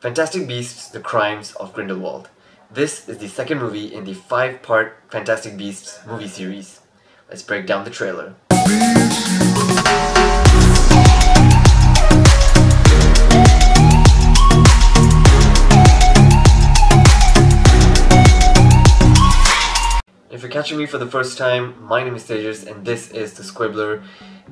Fantastic Beasts The Crimes of Grindelwald. This is the second movie in the five-part Fantastic Beasts movie series. Let's break down the trailer. If you're catching me for the first time, my name is Tejas and this is The Squibbler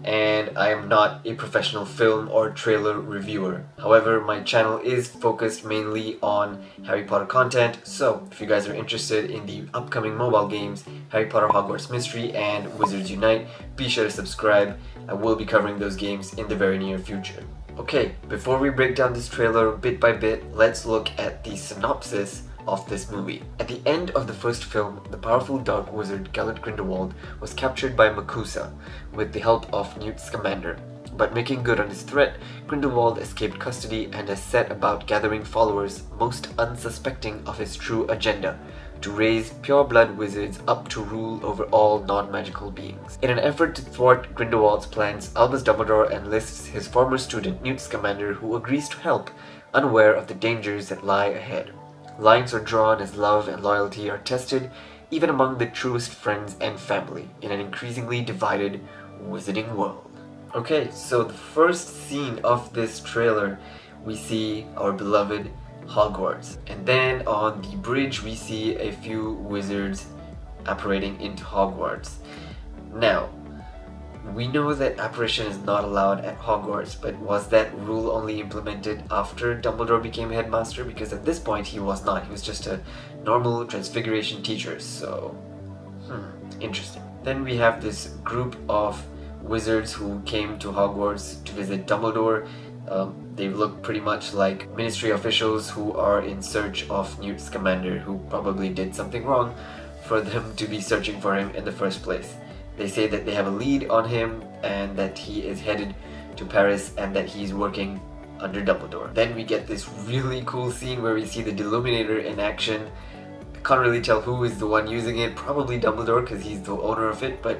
and I am not a professional film or trailer reviewer. However, my channel is focused mainly on Harry Potter content, so if you guys are interested in the upcoming mobile games, Harry Potter Hogwarts Mystery and Wizards Unite, be sure to subscribe. I will be covering those games in the very near future. Okay, before we break down this trailer bit by bit, let's look at the synopsis of this movie. At the end of the first film, the powerful dark wizard Gellert Grindelwald was captured by MACUSA with the help of Newt Scamander. But making good on his threat, Grindelwald escaped custody and has set about gathering followers most unsuspecting of his true agenda, to raise pure-blood wizards up to rule over all non-magical beings. In an effort to thwart Grindelwald's plans, Albus Dumbledore enlists his former student Newt Scamander who agrees to help, unaware of the dangers that lie ahead. Lines are drawn as love and loyalty are tested, even among the truest friends and family, in an increasingly divided wizarding world. Okay, so the first scene of this trailer, we see our beloved Hogwarts. And then on the bridge, we see a few wizards apparating into Hogwarts. Now, we know that apparition is not allowed at Hogwarts, but was that rule only implemented after Dumbledore became headmaster? Because at this point he was not, he was just a normal transfiguration teacher, so... Hmm, interesting. Then we have this group of wizards who came to Hogwarts to visit Dumbledore. Um, they look pretty much like ministry officials who are in search of Newt Scamander, who probably did something wrong for them to be searching for him in the first place. They say that they have a lead on him and that he is headed to Paris and that he's working under Dumbledore. Then we get this really cool scene where we see the Deluminator in action. Can't really tell who is the one using it, probably Dumbledore because he's the owner of it, but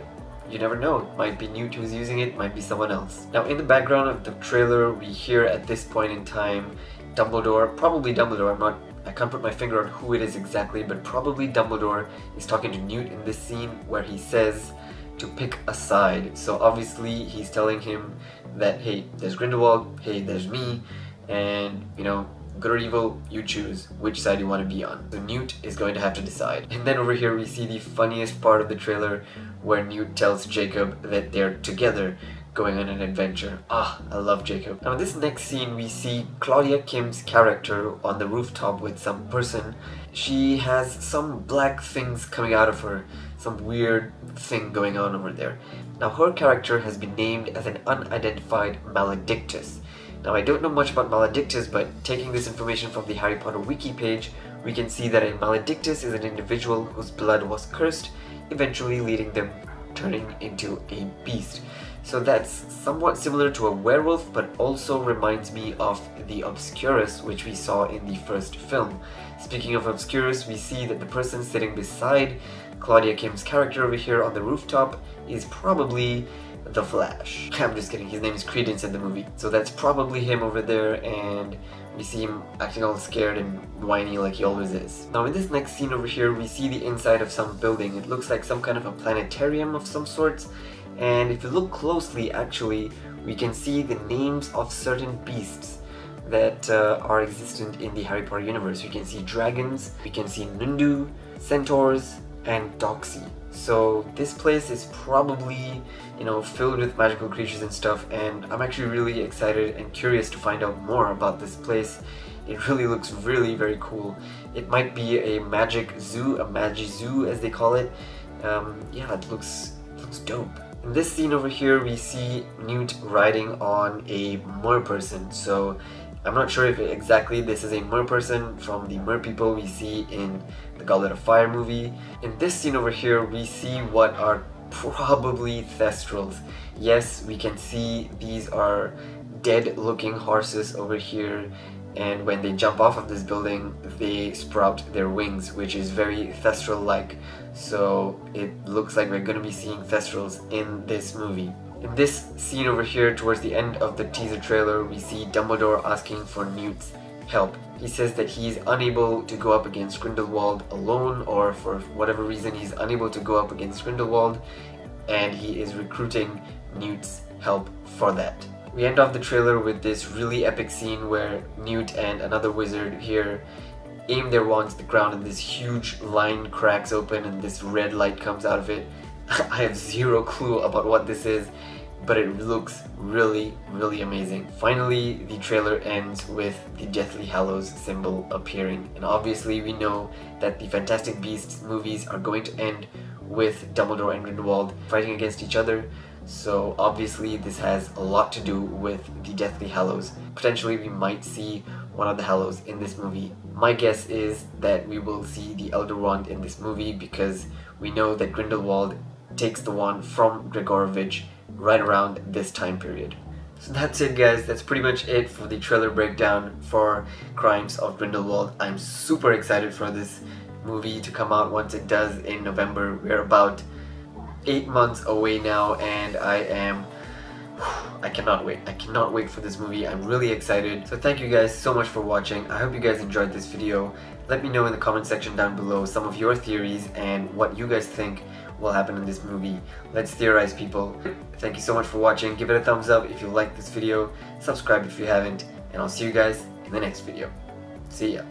you never know. Might be Newt who's using it, might be someone else. Now in the background of the trailer, we hear at this point in time Dumbledore, probably Dumbledore, I'm not I can't put my finger on who it is exactly, but probably Dumbledore is talking to Newt in this scene where he says to pick a side. So obviously he's telling him that, hey, there's Grindelwald, hey, there's me, and, you know, good or evil, you choose which side you want to be on. So Newt is going to have to decide. And then over here we see the funniest part of the trailer where Newt tells Jacob that they're together going on an adventure. Ah, I love Jacob. Now in this next scene we see Claudia Kim's character on the rooftop with some person. She has some black things coming out of her some weird thing going on over there. Now her character has been named as an unidentified Maledictus. Now I don't know much about Maledictus, but taking this information from the Harry Potter wiki page, we can see that a Maledictus is an individual whose blood was cursed, eventually leading them turning into a beast. So that's somewhat similar to a werewolf, but also reminds me of the Obscurus, which we saw in the first film. Speaking of Obscurus, we see that the person sitting beside Claudia Kim's character over here on the rooftop is probably the Flash. I'm just kidding, his name is Credence in the movie. So that's probably him over there and we see him acting all scared and whiny like he always is. Now in this next scene over here, we see the inside of some building. It looks like some kind of a planetarium of some sorts. And if you look closely, actually, we can see the names of certain beasts that uh, are existent in the Harry Potter universe. We can see dragons, we can see Nundu, centaurs, and Doxy. So this place is probably, you know, filled with magical creatures and stuff and I'm actually really excited and curious to find out more about this place. It really looks really very cool. It might be a magic zoo, a magi zoo as they call it. Um, yeah, it looks, it looks dope. In this scene over here, we see Newt riding on a mer person. So I'm not sure if exactly this is a mer person from the mer people we see in the Goblet of Fire movie. In this scene over here, we see what are probably Thestrals. Yes, we can see these are dead looking horses over here and when they jump off of this building they sprout their wings which is very Thestral-like so it looks like we're gonna be seeing Thestrals in this movie. In this scene over here, towards the end of the teaser trailer, we see Dumbledore asking for Newt's help. He says that he's unable to go up against Grindelwald alone or for whatever reason he's unable to go up against Grindelwald and he is recruiting Newt's help for that. We end off the trailer with this really epic scene where Newt and another wizard here aim their wands at the ground and this huge line cracks open and this red light comes out of it. I have zero clue about what this is but it looks really, really amazing. Finally, the trailer ends with the Deathly Hallows symbol appearing. And obviously we know that the Fantastic Beasts movies are going to end with Dumbledore and Grindelwald fighting against each other. So obviously this has a lot to do with the Deathly Hallows. Potentially we might see one of the Hallows in this movie. My guess is that we will see the Elder Wand in this movie because we know that Grindelwald takes the wand from Gregorovitch right around this time period. So that's it guys, that's pretty much it for the trailer breakdown for Crimes of Grindelwald. I'm super excited for this movie to come out once it does in November. We're about 8 months away now and I am I cannot wait. I cannot wait for this movie. I'm really excited. So thank you guys so much for watching. I hope you guys enjoyed this video. Let me know in the comment section down below some of your theories and what you guys think will happen in this movie. Let's theorize people. Thank you so much for watching. Give it a thumbs up if you liked this video. Subscribe if you haven't. And I'll see you guys in the next video. See ya.